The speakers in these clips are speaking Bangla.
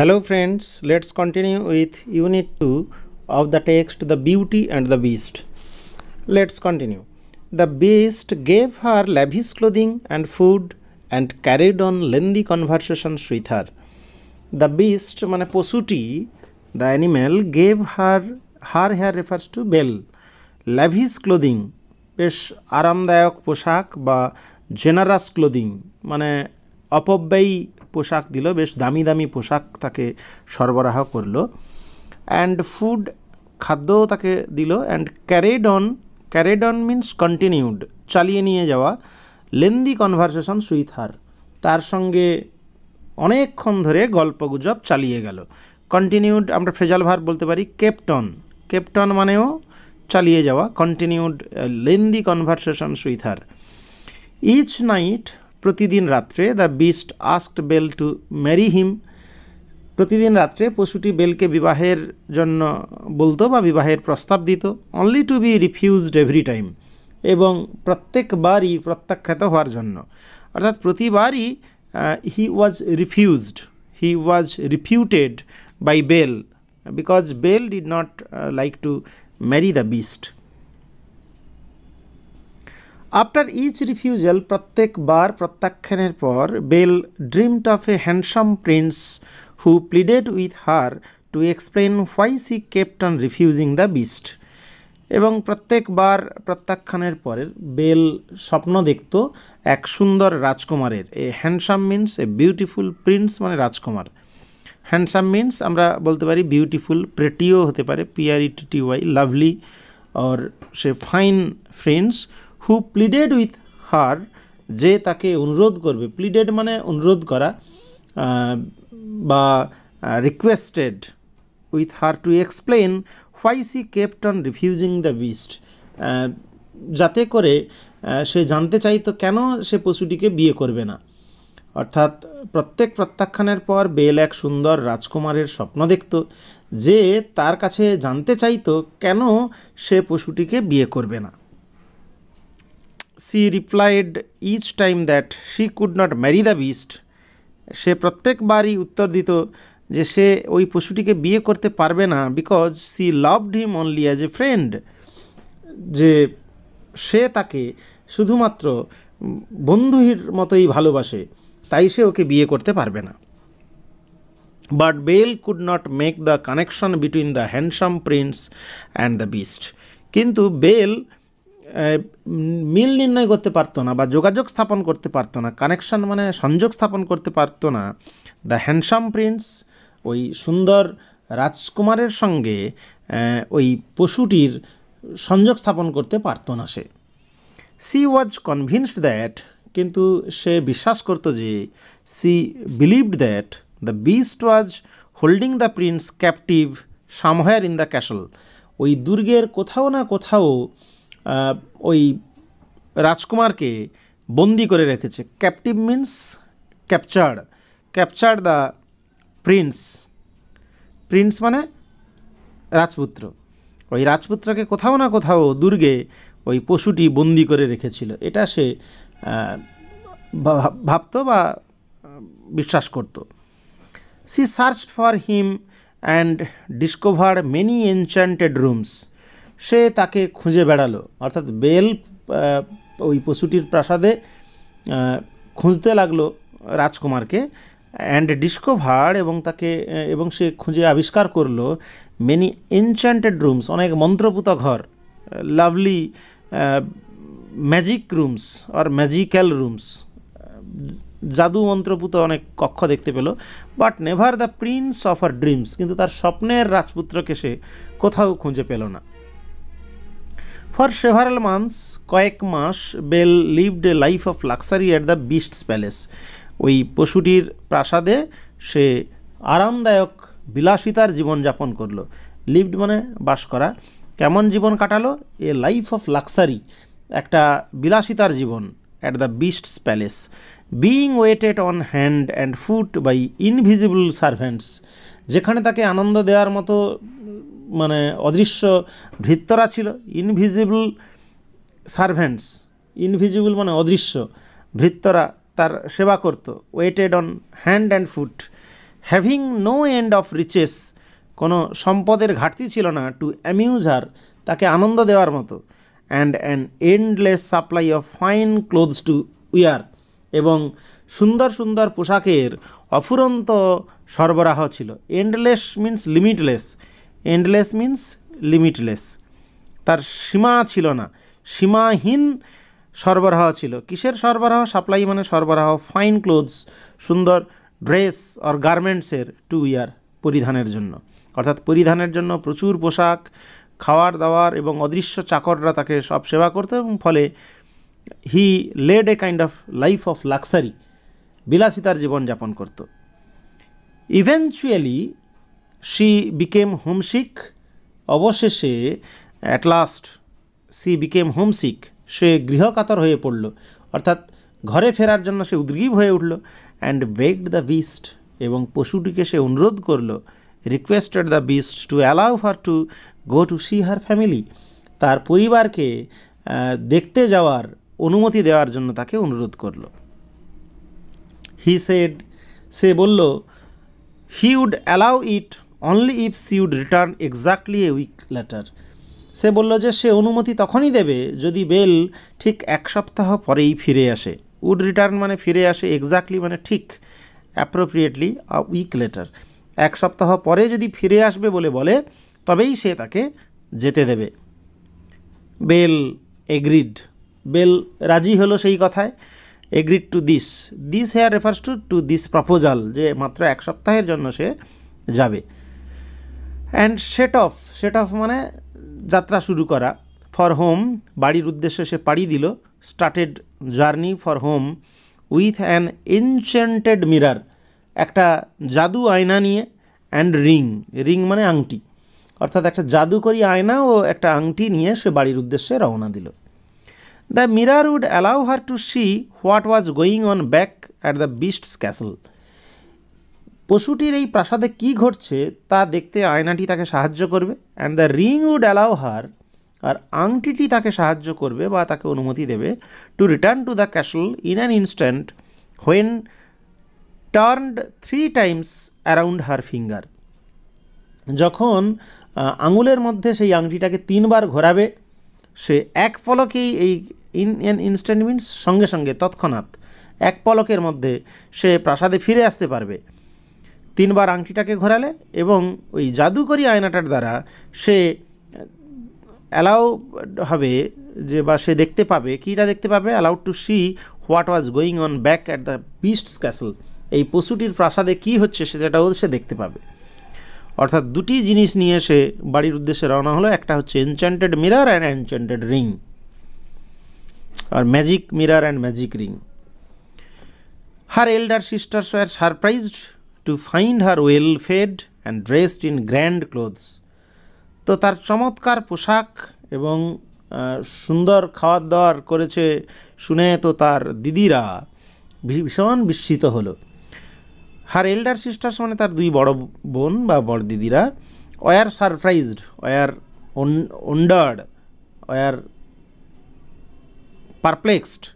Hello friends, let's continue with unit 2 of the text The Beauty and the Beast. Let's continue. The beast gave her lavish clothing and food and carried on lengthy conversations with her. The beast মানে পশুটি the animal gave her her here refers to bell lavish clothing বেশ আরামদায়ক পোশাক বা জেনারাস ক্লোদিং মানে অপব্যয়ী পোশাক দিল, বেশ দামি দামি পোশাক তাকে সরবরাহ করল। অ্যান্ড ফুড খাদ্যও তাকে দিল। And carried on carried on means continued চালিয়ে নিয়ে যাওয়া। লেন্দি কনভারসেশন সুইথ হার তার সঙ্গে অনেকক্ষণ ধরে গল্পগুজব চালিয়ে গেল। কন্টিনিউড আমরা ফ্রেজাল ভার বলতে পারি কেপটন কেপটন মানেও চালিয়ে যাওয়া। Continued lengthy conversation with her. Each night প্রতিদিন রাত্রে the beast asked Belle to marry him প্রতিদিন রাত্রে পশুটি বেলকে বিবাহের জন্য বলতো বা বিবাহের প্রস্তাব দিত only to be refused every time এবং প্রত্যেকবারই প্রত্যাখ্যাত হওয়ার জন্য। অর্থাৎ প্রতিবারই he was refused he was refuted by Belle because Belle did not like to marry the beast after each refusal প্রত্যেকবার প্রত্যাখ্যানের পর Belle dreamed of a handsome prince who pleaded with her to explain why she kept on refusing the beast এবং প্রত্যেকবার প্রত্যাখ্যানের পরের বেল স্বপ্ন দেখত এক সুন্দর রাজকুমারের। A handsome means a beautiful prince মানে রাজকুমার। হ্যান্ডসাম মিন্স আমরা বলতে পারি বিউটিফুল প্রেটিও হতে পারে P R E T Y lovely or say fine friends who pleaded with her যে তাকে অনুরোধ করবে প্লিডেড মানে অনুরোধ করা বা requested with her to explain why she kept on refusing the beast যাতে করে সে জানতে চাইতো কেন সে পশুটিকে বিয়ে করবে না। অর্থাৎ প্রত্যেক প্রত্যাখ্যানের পর বেল এক সুন্দর রাজকুমারের স্বপ্ন দেখত যে তার কাছে জানতে চাইতো কেন সে পশুটিকে বিয়ে করবে না। She replied each time that she could not marry the beast সে প্রত্যেকবারই উত্তর দিত যে সে ওই পশুটিকে বিয়ে করতে পারবে না because she loved him only as a friend যে সে তাকে শুধুমাত্র বন্ধুর মতোই ভালোবাসে, তাই সে ওকে বিয়ে করতে পারবে না। But Belle could not make the connection between the handsome prince and the beast কিন্তু বেল মিল নির্ণয় করতে পারতো না বা যোগাযোগ স্থাপন করতে পারতো না কানেকশন মানে সংযোগ স্থাপন করতে পারতো না দ্য হ্যান্ডসাম প্রিন্স ওই সুন্দর রাজকুমারের সঙ্গে ওই পশুটির সংযোগ স্থাপন করতে পারতো না সে। সি ওয়াজ কনভিনসড দ্যাট কিন্তু সে বিশ্বাস করতো যে she believed that the beast was holding the prince captive somewhere in the castle ওই দুর্গের কোথাও না কোথাও ওই রাজকুমারকে বন্দি করে রেখেছে। Captive means captured captured the prince prince মানে রাজপুত্র। ওই রাজপুত্রকে কোথাও না কোথাও দুর্গে ওই পশুটি বন্দি করে রেখেছিল। এটা সে ভাবত বা বিশ্বাস করত। She search for him and discover many enchanted rooms সে তাকে খুঁজে বেড়ালো। অর্থাৎ বেল ওই পশুটির প্রাসাদে খুঁজতে লাগল রাজকুমারকে। অ্যান্ড ডিসকভার এবং তাকে এবং সে খুঁজে আবিষ্কার করল মেনি এনচ্যান্টেড রুমস অনেক মন্ত্রপুত ঘর লাভলি ম্যাজিক রুমস আর ম্যাজিক্যাল রুমস জাদু মন্ত্রপুত অনেক কক্ষ দেখতে পেল but never the prince of our dreams কিন্তু তার স্বপ্নের রাজপুত্রকে সে কোথাও খুঁজে পেল না। ফর সেভারাল মান্থস কয়েক মাস Belle lived a life of luxury at the beast's palace ওই পশুটির প্রাসাদে সে আরামদায়ক, বিলাসিতার জীবনযাপন করল। লিভড মানে বাস করা। কেমন জীবন কাটালো? এ লাইফ অফ লাক্সারি একটা বিলাসিতার জীবন at the beast's palace being waited on hand and foot by invisible servants যেখানে তাকে আনন্দ দেওয়ার মতো মানে অদৃশ্য ভৃত্যরা ছিল ইনভিজিবল সার্ভেন্টস ইনভিজিবল মানে অদৃশ্য ভৃত্যরা তার সেবা করত waited on hand and foot having no end of riches কোনো সম্পদের ঘাটতি ছিল না টু অ্যামিউজ হার তাকে আনন্দ দেওয়ার মতো and an endless supply of fine clothes to wear এবং সুন্দর সুন্দর পোশাকের অফুরন্ত সরবরাহ ছিল। Endless means limitless endless means limitless তার সীমা ছিল না। সীমাহীন সরবরাহ ছিল। কিসের সরবরাহ? সাপ্লাই মানে সরবরাহ। ফাইন ক্লোথস সুন্দর ড্রেস অর গার্মেন্টসের টু ইয়ার পরিধানের জন্য। অর্থাৎ পরিধানের জন্য প্রচুর পোশাক, খাওয়ার দাওয়ার এবং অদৃশ্য চাকররা তাকে সব সেবা করতো এবং ফলে he led a kind of life of luxury বিলাসিতার জীবনযাপন করত। ইভেনচুয়ালি শি বিকেম হোমসিক অবশেষে at last she became homesick সে গৃহকাতর হয়ে পড়ল। অর্থাৎ ঘরে ফেরার জন্য সে উদ্গ্রীব হয়ে উঠল অ্যান্ড বেগড দ্য বিস্ট এবং পশুটিকে সে অনুরোধ করল requested the beast to allow her to go to see her family তার পরিবারকে দেখতে যাওয়ার অনুমতি দেওয়ার জন্য তাকে অনুরোধ করল। হি সেড সে বলল he would allow it only if she would return exactly a week later সে বলল যে, সে অনুমতি তখনই দেবে যদি বেল ঠিক এক সপ্তাহ পরেই ফিরে আসে। উড রিটার্ন মানে ফিরে আসে এক্স্যাক্টলি মানে ঠিক অ্যাপ্রোপ্রিয়েটলি আ উইক লেটার এক সপ্তাহ পরে যদি ফিরে আসবে বলে বলে, তবেই সে তাকে যেতে দেবে। বেল এগ্রিড বেল রাজি হলো সেই কথায়। Agreed to this this here refers to to this proposal যে মাত্র এক সপ্তাহের জন্য সে যাবে। And set off set off মানে যাত্রা শুরু করা। ফর হোম বাড়ির উদ্দেশ্যে সে পাড়ি দিল। Started journey for home with an enchanted mirror একটা জাদু আয়না নিয়ে অ্যান্ড রিং রিং মানে আংটি। অর্থাৎ একটা জাদুকরি আয়না ও একটা আংটি নিয়ে সে বাড়ির উদ্দেশ্যে রওনা দিল। The mirror would allow her to see what was going on back at the beast's castle পশুটির এই প্রাসাদে কী ঘটছে তা দেখতে আয়নাটি তাকে সাহায্য করবে and the ring would allow her আর আংটিটি তাকে সাহায্য করবে বা তাকে অনুমতি দেবে to return to the castle in an instant when turned three times around her finger যখন আঙুলের মধ্যে সেই আংটিটাকে তিনবার ঘোরাবে, সে এক পলকেই এই ইন অ্যান ইনস্ট্যান্ট মিনস সঙ্গে সঙ্গে, তৎক্ষণাৎ, এক পলকের মধ্যে সে প্রাসাদে ফিরে আসতে পারবে। তিনবার আংটিটাকে ঘোরালে এবং ওই জাদুকরি আয়নাটার দ্বারা সে অ্যালাউ হবে যে বা সে দেখতে পাবে। কীটা দেখতে পাবে? Allowed to see what was going on back at the beast's castle এই পশুটির প্রাসাদে কী হচ্ছে সেটাও সে দেখতে পাবে। অর্থাৎ দুটি জিনিস নিয়ে সে বাড়ির উদ্দেশ্যে রওনা হলো। একটা হচ্ছে enchanted mirror and enchanted ring R magic mirror and magic ring her elder sisters were surprised to find her well fed and dressed in grand clothes তো তার চমৎকার পোশাক এবং সুন্দর খাওয়ার দাওয়ার করেছে শুনে তো তার দিদিরা ভীষণ বিস্মিত হলো। হার এল্ডার সিস্টার্স মানে তার দুই বড় বোন বা বড় দিদিরা were surprised were wondered were perplexed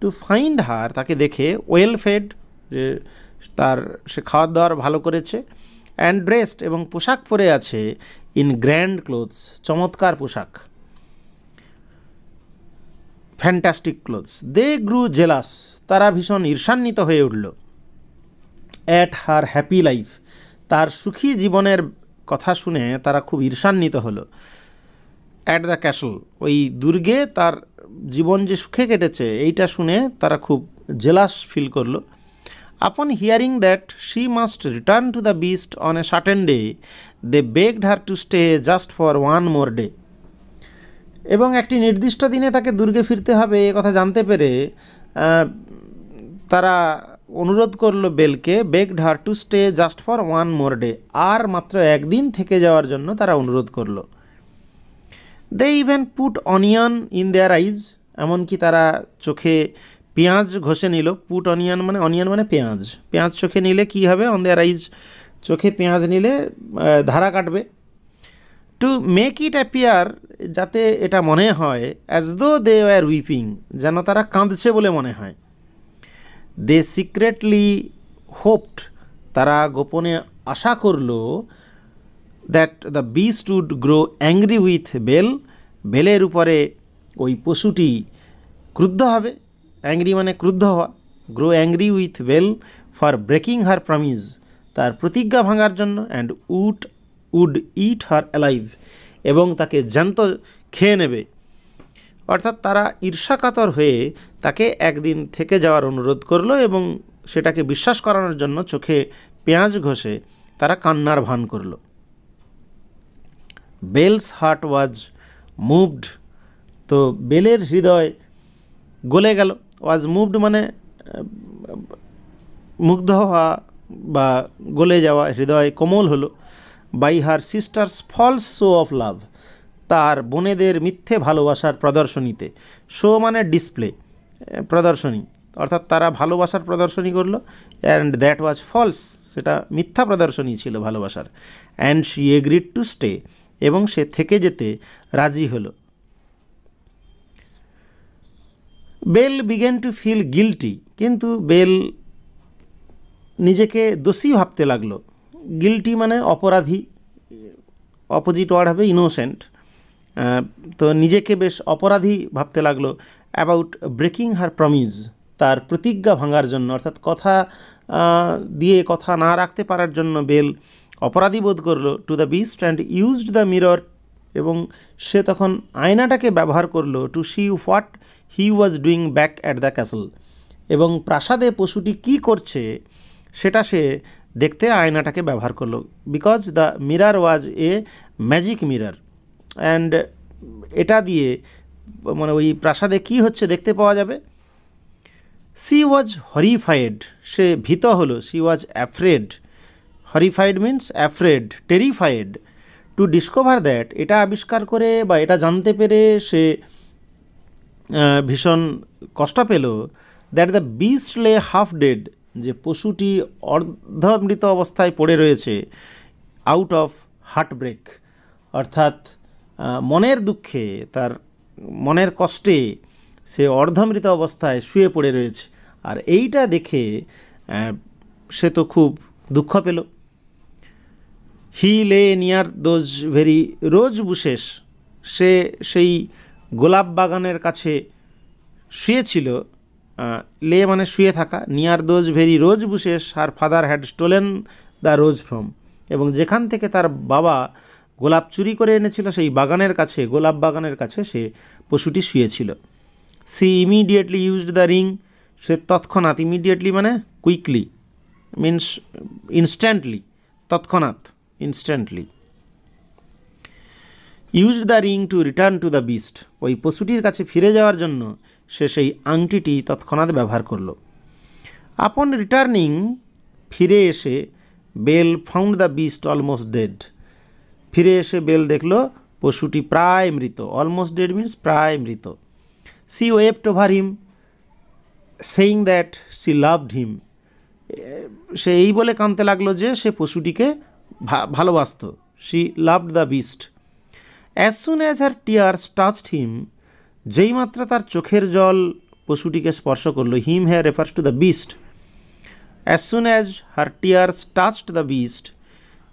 to find her তাকে দেখে ওয়েল ফেড যে তার সে খাওয়ার দাওয়ার ভালো করেছে। অ্যান্ড ড্রেসড এবং পোশাক পরে আছে ইন গ্র্যান্ড ক্লোথস চমৎকার পোশাক। Fantastic clothes they grew jealous তারা ভীষণ ঈর্ষান্বিত হয়ে উঠল। অ্যাট হার হ্যাপি লাইফ তার সুখী জীবনের কথা শুনে তারা খুব ঈর্ষান্বিত হলো। অ্যাট দ্য ক্যাসল ওই দুর্গে তার জীবন যে সুখে কেটেছে, এইটা শুনে তারা খুব জেলাস ফিল করল। Upon hearing that she must return to the beast on a certain day they begged her to stay just for one more day এবং একটি নির্দিষ্ট দিনে তাকে দুর্গে ফিরতে হবে, এ কথা জানতে পেরে তারা অনুরোধ করল বেলকে begged her to stay just for one more day আর মাত্র একদিন থেকে যাওয়ার জন্য তারা অনুরোধ করল। They even put onion in their eyes এমনকি তারা চোখে পেঁয়াজ ঘষে নিল, পুট অনিয়ন মানে অনিয়ন মানে পেঁয়াজ। পেঁয়াজ চোখে নিলে কি হবে? অন দেয়ার আইজ চোখে পেঁয়াজ নিলে ধারা কাটবে। টু মেক ইট অ্যাপিয়ার যাতে এটা মনে হয় as though they were whipping যেন তারা কাঁদছে বলে মনে হয়। দে সিক্রেটলি হোপড তারা গোপনে আশা করল that the beast would grow angry with Belle বেলের উপরে ওই পশুটি ক্রুদ্ধ হবে। অ্যাংরি মানে ক্রুদ্ধ হওয়া grow angry with Belle for breaking her promise তার প্রতিজ্ঞা ভাঙার জন্য and would would eat her alive এবং তাকে জ্যান্ত খেয়ে নেবে। অর্থাৎ তারা ঈর্ষাকাতর হয়ে তাকে একদিন থেকে যাওয়ার অনুরোধ করল এবং সেটাকে বিশ্বাস করানোর জন্য চোখে পেঁয়াজ ঘষে তারা কান্নার ভান করল। বেলস হার্ট ওয়াজ মুভড, তো বেলের হৃদয় গলে গেল। ওয়াজ মুভড মানে মুগ্ধ হওয়া বা গলে যাওয়া হৃদয় কোমল হলো by her sisters false show of love তার বোনেদের মিথ্যে ভালোবাসার প্রদর্শনীতে। শো মানে ডিসপ্লে প্রদর্শনী। অর্থাৎ তারা ভালোবাসার প্রদর্শনী করল অ্যান্ড দ্যাট ওয়াজ ফলস সেটা মিথ্যা প্রদর্শনী ছিল ভালোবাসার। And she agreed to stay এবং সে থেকে যেতে রাজি হলো। Belle began to feel guilty, কিন্তু বেল নিজেকে দোষী ভাবতে লাগল। গিলটি মানে অপরাধী, অপোজিট ওয়ার্ড হবে ইনোসেন্ট। তো নিজেকে বেশ অপরাধী ভাবতে লাগল অ্যাবাউট ব্রেকিং হার প্রমিজ, তার প্রতিজ্ঞা ভাঙার জন্য, অর্থাৎ কথা দিয়ে কথা না রাখতে পারার জন্য বেল অপরাধী বোধ করল, to the beast and used the mirror এবং সে তখন আয়নাটাকে ব্যবহার করল to see what he was doing back at the castle এবং প্রাসাদে পশুটি কি করছে, সেটা সে দেখতে আয়নাটাকে ব্যবহার করল। Because the mirror was a magic mirror and এটা দিয়ে মানে ওই প্রাসাদে কি হচ্ছে দেখতে পাওয়া যাবে? সি ওয়াজ হরিফাইড সে ভীত হলো। She was afraid horrified means afraid terrified to discover that এটা আবিষ্কার করে বা এটা জানতে পেরে সে ভীষণ কষ্ট পেল that the beast lay half dead যে পশুটি অর্ধমৃত অবস্থায় পড়ে রয়েছে আউট অফ হার্ট ব্রেক অর্থাৎ মনের দুঃখে, তার মনের কষ্টে সে অর্ধমৃত অবস্থায় শুয়ে পড়ে রয়েছে। আর এইটা দেখে সে তো খুব দুঃখ পেল। He lay near those very rose bushes. সে সেই গোলাপ বাগানের কাছে শুয়েছিল লে মানে শুয়ে থাকা। Near those very rose bushes R father had stolen the rose from. এবং যেখান থেকে তার বাবা গোলাপ চুরি করে এনেছিল, সেই বাগানের কাছে, গোলাপ বাগানের কাছে সে পশুটি শুয়েছিল। She immediately used the ring. সে তৎক্ষণাৎ, ইমিডিয়েটলি মানে কুইকলি, মিনস ইনস্ট্যান্টলি, তৎক্ষণাৎ। Instantly use the ring to return to the beast ওই পশুটির কাছে ফিরে যাওয়ার জন্য সে সেই আংটিটি তৎক্ষণাৎ ব্যবহার করল। আপন রিটার্নিং ফিরে এসে Belle found the beast almost dead ফিরে এসে বেল দেখল পশুটি প্রায় মৃত। অলমোস্ট ডেড মিন্স প্রায় মৃত। She wept over him saying that she loved him সে এই বলে কানতে লাগল যে সে পশুটিকে ভালোবাসত। She loved the beast as soon as her tears touched him যেই মাত্র তার চোখের জল পশুটিকে স্পর্শ করল him here refers to the beast as soon as her tears touched the beast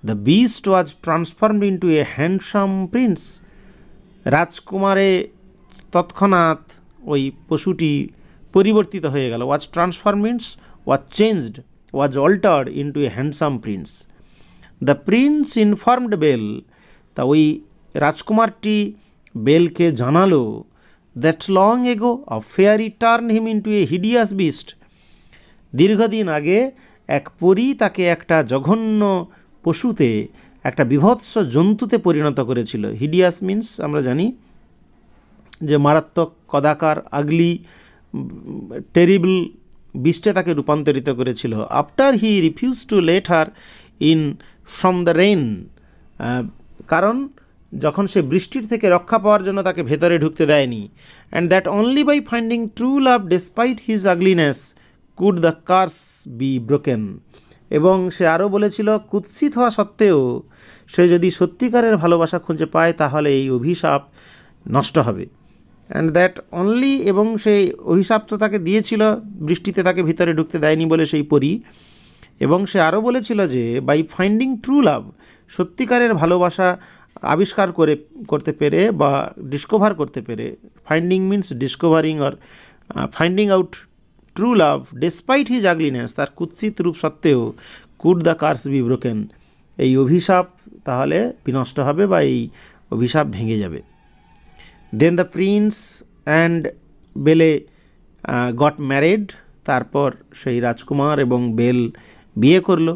the beast was transformed into a handsome prince রাজকুমারে তৎক্ষণাৎ ওই পশুটি পরিবর্তিত হয়ে গেল was transform means was changed was altered into a handsome prince the prince informed Belle তা ওই রাজকুমারটি বেলকে জানালো that long ago a fairy turn him into a hideous beast দীর্ঘদিন আগে এক পরী তাকে একটা জঘন্য পশুতে, একটা বিভৎস জন্তুতে পরিণত করেছিল। হিডিয়াস মিন্স আমরা জানি যে মারাত্মক, কদাকার আগলি টেরিবল বিস্টে তাকে রূপান্তরিত করেছিল। After he refuse to let her in, from the rain. কারণ যখন সে বৃষ্টির থেকে রক্ষা পাওয়ার জন্য তাকে ভেতরে ঢুকতে দেয়নি and that only by finding true love despite his ugliness could the curse be broken এবং সে আরও বলেছিল, কুৎসিত হওয়া সত্ত্বেও সে যদি সত্যিকারের ভালোবাসা খুঁজে পায়, তাহলে এই অভিশাপ নষ্ট হবে। অ্যান্ড দ্যাট অনলি এবং সেই অভিশাপ তো তাকে দিয়েছিল, বৃষ্টিতে তাকে ভিতরে ঢুকতে দেয়নি বলে সেই পরি এবং সে আরও বলেছিল যে বাই ফাইন্ডিং ট্রু লাভ সত্যিকারের ভালোবাসা আবিষ্কার করে, করতে পেরে বা ডিসকভার করতে পেরে finding means discovering or finding out true love despite his ugliness তার কুৎসিত রূপ সত্ত্বেও could the curse be broken এই অভিশাপ তাহলে বিনষ্ট হবে বা এই অভিশাপ ভেঙে যাবে। Then the prince and Belle got married তারপর সেই রাজকুমার এবং বেল বিয়ে করল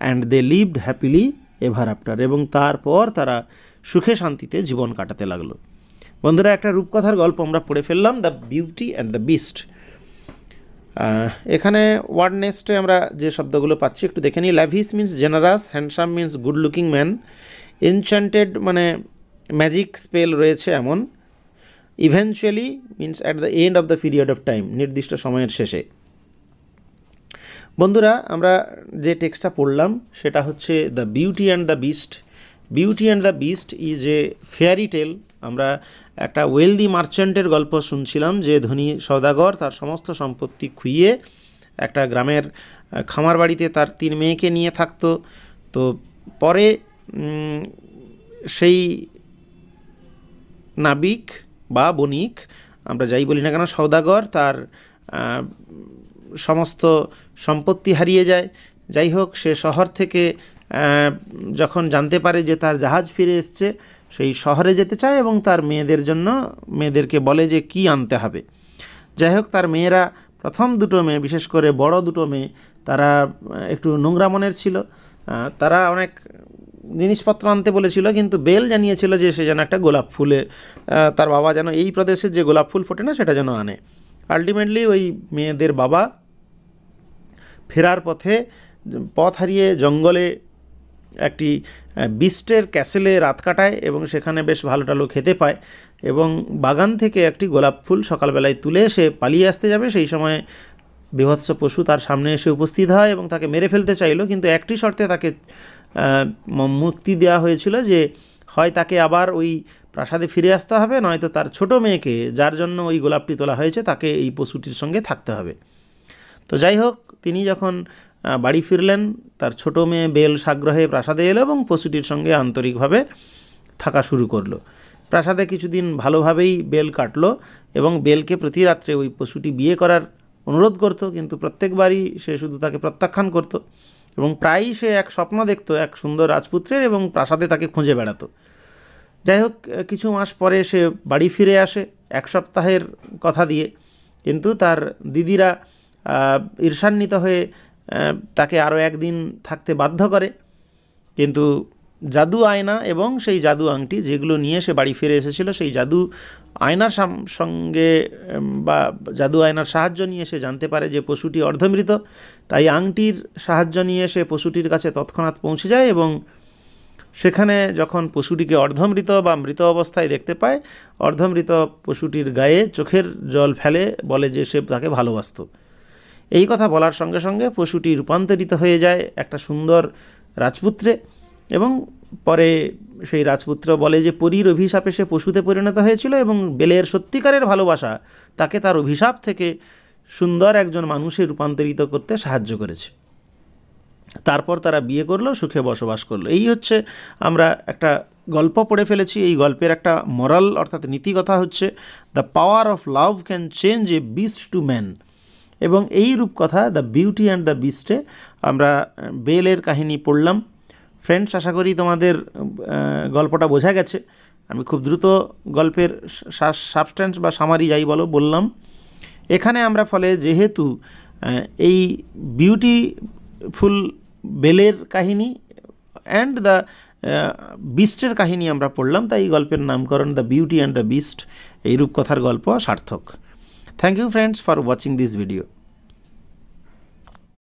and they lived happily ever after এবং তারপর তারা সুখে শান্তিতে জীবন কাটাতে লাগল। বন্ধুরা, একটা রূপকথার গল্প আমরা পড়ে ফেললাম the beauty and the beast এখানে ওয়ার্ড নেক্সটে আমরা যে শব্দগুলো পাচ্ছি, একটু দেখে নিই। Lavish means generous handsome means good looking man enchanted মানে ম্যাজিক স্পেল রয়েছে এমন। Eventually means at the end of the period of time নির্দিষ্ট সময়ের শেষে। বন্ধুরা, আমরা যে টেক্সটটা পড়লাম, সেটা হচ্ছে the beauty and the beast beauty and the beast is a fairy tale আমরা একটা ওয়েলদি মার্চেন্টের গল্প শুনছিলাম যে ধনী সৌদাগর তার সমস্ত সম্পত্তি খুইয়ে একটা গ্রামের খামার বাড়িতে তার তিন মেয়েকে নিয়ে থাকতো। তো পরে সেই নাবিক বা বণিক, আমরা যাই বলি না কেন সৌদাগর তার সমস্ত সম্পত্তি হারিয়ে যায়। যাই হোক, সে শহর থেকে যখন জানতে পারে যে তার জাহাজ ফিরে এসছে, সেই শহরে যেতে চায় এবং তার মেয়েদের জন্য, মেয়েদেরকে বলে যে কি আনতে হবে। যাই হোক, তার মেয়েরা প্রথম দুটো মেয়ে, বিশেষ করে বড় দুটো মেয়ে, তারা একটু নোংরা মনের ছিল। তারা অনেক জিনিসপত্র আনতে বলেছিল, কিন্তু বেল জানিয়েছিল যে সে যেন একটা গোলাপ ফুলে তার বাবা যেন এই প্রদেশে যে গোলাপ ফুল ফোটে না, সেটা যেন আনে। আলটিমেটলি ওই মেয়েদের বাবা ফেরার পথে, পথ হারিয়ে জঙ্গলে একটি বিস্টের ক্যাসেলে রাত কাটায় এবং সেখানে বেশ ভালো টালো খেতে পায় এবং বাগান থেকে একটি গোলাপ ফুল সকালবেলায় তুলে সে পালিয়ে আসতে যাবে। সেই সময় বিভৎস পশু তার সামনে এসে উপস্থিত হয় এবং তাকে মেরে ফেলতে চাইলো। কিন্তু একটি শর্তে তাকে মুক্তি দেওয়া হয়েছিল যে হয় তাকে আবার ওই প্রাসাদে ফিরে আসতে হবে, নয়তো তার ছোট মেয়েকে, যার জন্য ওই গোলাপটি তোলা হয়েছে, তাকে এই পশুটির সঙ্গে থাকতে হবে। তো যাই হোক, তিনি যখন বাড়ি ফিরলেন, তার ছোট মেয়ে বেল সাগ্রহে প্রাসাদে এলো এবং পশুটির সঙ্গে আন্তরিকভাবে থাকা শুরু করল। প্রাসাদে কিছুদিন ভালোভাবেই বেল কাটলো এবং বেলকে প্রতি রাত্রে ওই পশুটি বিয়ে করার অনুরোধ করতো, কিন্তু প্রত্যেকবারই সে শুধু তাকে প্রত্যাখ্যান করতো এবং প্রায়ই সে এক স্বপ্ন দেখত, এক সুন্দর রাজপুত্রের এবং প্রাসাদে তাকে খুঁজে বেড়াতো। যাই হোক কিছু মাস পরে সে বাড়ি ফিরে আসে এক সপ্তাহের কথা দিয়ে। কিন্তু তার দিদিরা ঈর্ষান্বিত হয়ে তাকে আরও একদিন থাকতে বাধ্য করে। কিন্তু জাদু আয়না এবং সেই জাদু আংটি যেগুলো নিয়ে সে বাড়ি ফিরে এসেছিল, সেই জাদু আয়নার সঙ্গে বা জাদু আয়নার সাহায্য নিয়ে সে জানতে পারে যে পশুটি অর্ধমৃত। তাই আংটির সাহায্য নিয়ে সে পশুটির কাছে তৎক্ষণাৎ পৌঁছে যায় এবং সেখানে যখন পশুটিকে অর্ধমৃত বা মৃত অবস্থায় দেখতে পায়, অর্ধমৃত পশুটির গায়ে চোখের জল ফেলে, বলে যে সে তাকে ভালোবাসত। এই কথা বলার সঙ্গে সঙ্গে পশুটি রূপান্তরিত হয়ে যায় একটা সুন্দর রাজপুত্রে এবং পরে সেই রাজপুত্র বলে যে পরীর অভিশাপে সে পশুতে পরিণত হয়েছিল এবং বেলের সত্যিকারের ভালোবাসা তাকে তার অভিশাপ থেকে সুন্দর একজন মানুষে রূপান্তরিত করতে সাহায্য করেছে। তারপর তারা বিয়ে করল, সুখে বসবাস করল। এই হচ্ছে আমরা একটা গল্প পড়ে ফেলেছি। এই গল্পের একটা মরাল অর্থাৎ নীতিকথা হচ্ছে the power of love can change a beast to man এবং এই রূপকথা দ্য বিউটি অ্যান্ড দ্য বিস্টে আমরা বেলের কাহিনী পড়লাম। ফ্রেন্ডস আশা করি তোমাদের গল্পটা বোঝা গেছে। আমি খুব দ্রুত গল্পের সাবস্ট্যান্স বা সামারি যাই বলো, বললাম। এখানে আমরা ফলে যেহেতু এই বিউটিফুল বেলের কাহিনী অ্যান্ড দ্য বিস্টের কাহিনী আমরা পড়লাম, তাই এই গল্পের নামকরণ the beauty and the beast এই রূপকথার গল্প সার্থক। Thank you friends for watching this video